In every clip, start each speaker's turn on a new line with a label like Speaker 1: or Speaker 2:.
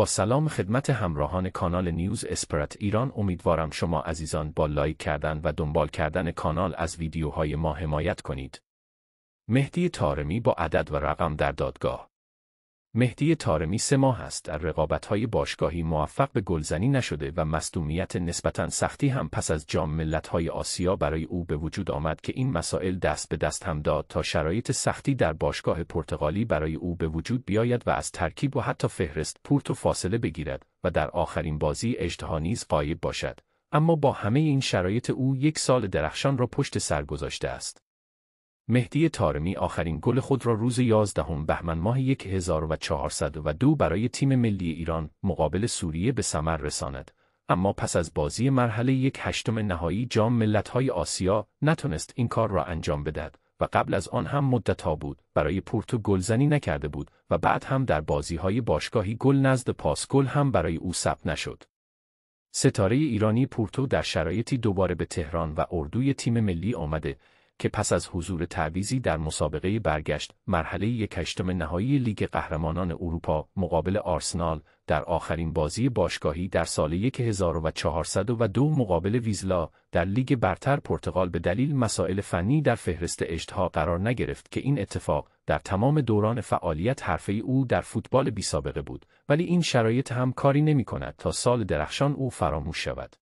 Speaker 1: با سلام خدمت همراهان کانال نیوز اسپرت ایران امیدوارم شما عزیزان با لایک کردن و دنبال کردن کانال از ویدیوهای ما حمایت کنید. مهدی تارمی با عدد و رقم در دادگاه مهدی تارمی سه ماه است در رقابت‌های باشگاهی موفق به گلزنی نشده و مصدومیت نسبتاً سختی هم پس از جام ملت‌های آسیا برای او به وجود آمد که این مسائل دست به دست هم داد تا شرایط سختی در باشگاه پرتغالی برای او به وجود بیاید و از ترکیب و حتی فهرست پورتو فاصله بگیرد و در آخرین بازی اجتها نیز غایب باشد. اما با همه این شرایط او یک سال درخشان را پشت سر گذاشته است. مهدی تارمی آخرین گل خود را روز 11 بهمن ماه 1402 برای تیم ملی ایران مقابل سوریه به ثمر رساند. اما پس از بازی مرحله یک هشتم نهایی جام ملت‌های آسیا نتونست این کار را انجام بدهد و قبل از آن هم مدتها بود برای پورتو گلزنی نکرده بود و بعد هم در بازی‌های باشگاهی گل نزد پاس گل هم برای او ثبت نشد. ستاره ایرانی پورتو در شرایطی دوباره به تهران و اردوی تیم ملی آمده که پس از حضور تعویزی در مسابقه برگشت مرحله یک هشتم نهایی لیگ قهرمانان اروپا مقابل آرسنال در آخرین بازی باشگاهی در سال 1402 مقابل ویزلا در لیگ برتر پرتغال به دلیل مسائل فنی در فهرست اجتها قرار نگرفت که این اتفاق در تمام دوران فعالیت حرفه او در فوتبال بی سابقه بود ولی این شرایط هم کاری نمی کند تا سال درخشان او فراموش شود.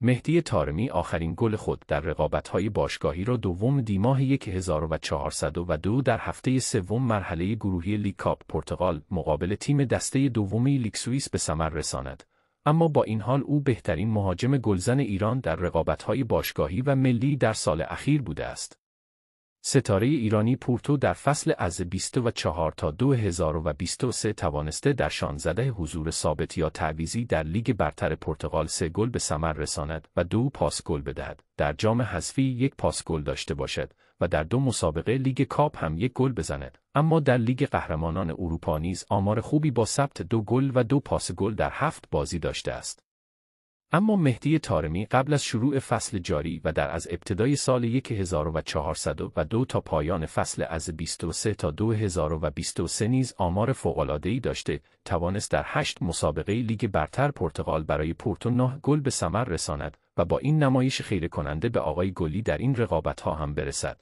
Speaker 1: مهدی طارمی آخرین گل خود در رقابت‌های باشگاهی را دوم دیماه 1402 در هفته سوم مرحله گروهی لیگ کاپ پرتغال مقابل تیم دسته دومی لکسوئیس به ثمر رساند. اما با این حال او بهترین مهاجم گلزن ایران در رقابت‌های باشگاهی و ملی در سال اخیر بوده است. ستاره ایرانی پورتو در فصل از 24 تا 2023 توانسته در 16 حضور ثابت یا تعویزی در لیگ برتر پرتغال سه گل به ثمر رساند و دو پاس گل بدهد. در جام حذفی یک پاس گل داشته باشد و در دو مسابقه لیگ کاپ هم یک گل بزند. اما در لیگ قهرمانان اروپا نیز آمار خوبی با ثبت دو گل و دو پاس گل در هفت بازی داشته است. اما مهدی طارمی قبل از شروع فصل جاری و در از ابتدای سال 1402 تا پایان فصل از 23 تا 2023 نیز آمار فوق‌العاده‌ای داشته توانست در هشت مسابقه لیگ برتر پرتغال برای پورتو نه گل به ثمر رساند و با این نمایش خیره کننده به آقای گلی در این رقابت‌ها هم برسد.